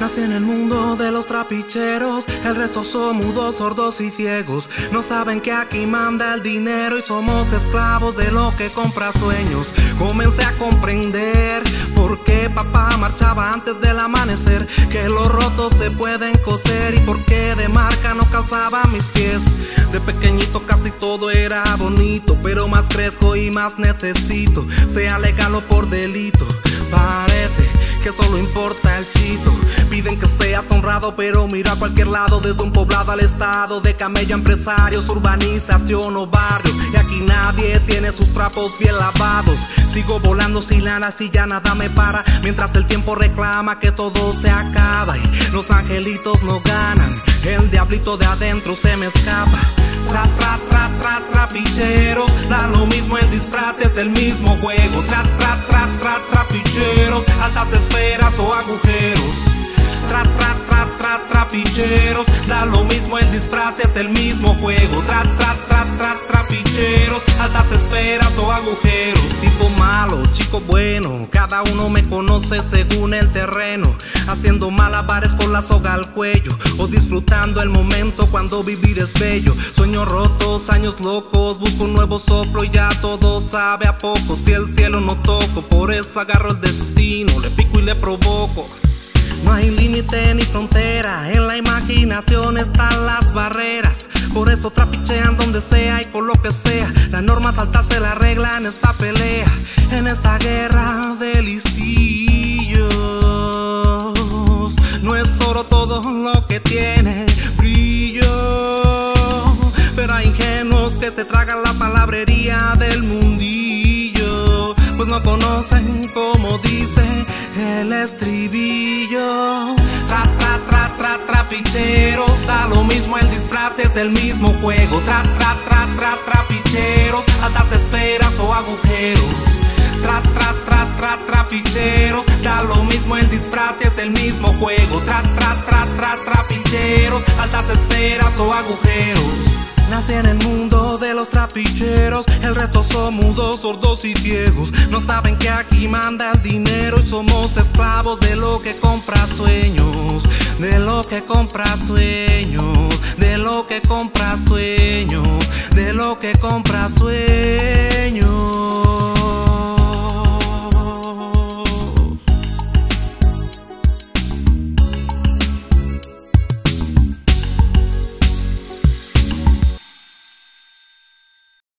Nací en el mundo de los trapicheros, el resto son mudos, sordos y ciegos. No saben que aquí manda el dinero y somos esclavos de lo que compra sueños. Comencé a comprender por qué papá marchaba antes del amanecer, que los rotos se pueden coser y por qué de marca no calzaba mis pies. De pequeñito casi todo era bonito, pero más crezco y más necesito, sea legal o por delito. Parece que solo importa el chito. Piden que seas honrado, pero mira a cualquier lado, desde un poblado al estado, de camella empresarios, urbanización o barrios. Y aquí nadie tiene sus trapos bien lavados. Sigo volando sin lana y ya nada me para, mientras el tiempo reclama que todo se acaba y los angelitos no ganan. El diablito de adentro se me escapa. Tra, tra, tra, tra, trapichero. Da lo mismo el disfraz, es del mismo juego. Tra, tra, tra, tra, trapicheros. Altas esferas o agujeros. Tra, tra, tra, tra, trapicheros. Da lo mismo el disfraz, es el mismo juego. Tra, tra, tra, tra, trapicheros. Altas esferas o agujeros. Tipo malo, chico bueno. Cada uno me conoce según el terreno. Haciendo malabares con la soga al cuello. O disfrutando el momento cuando vivir es bello. Sueños rotos, años locos. Busco un nuevo soplo y ya todo sabe a poco. Si el cielo no toco, por eso agarro el destino. Le pico y le provoco. No hay límite ni frontera, en la imaginación están las barreras. Por eso trapichean donde sea y por lo que sea. La norma saltarse la regla en esta pelea, en esta guerra de listillos. No es oro todo lo que tiene brillo, pero hay ingenuos que se tragan la palabrería del mundillo, pues no conocen como dice el estribillo. Tra, tra, tra, tra, trapichero. Da lo mismo el disfraz, es del mismo juego. Tra, tra, tra, tra, trapichero. Altas esferas o agujeros. Tra, tra, tra, tra, trapichero. Da lo mismo el disfraz, es del mismo juego. Tra, tra, tra, tra, trapichero. Altas esferas o agujeros. Nací en el mundo de los trapicheros, el resto son mudos, sordos y ciegos. No saben que aquí manda el dinero y somos esclavos de lo que compra sueños, de lo que compra sueños, de lo que compra sueños, de lo que compra sueños.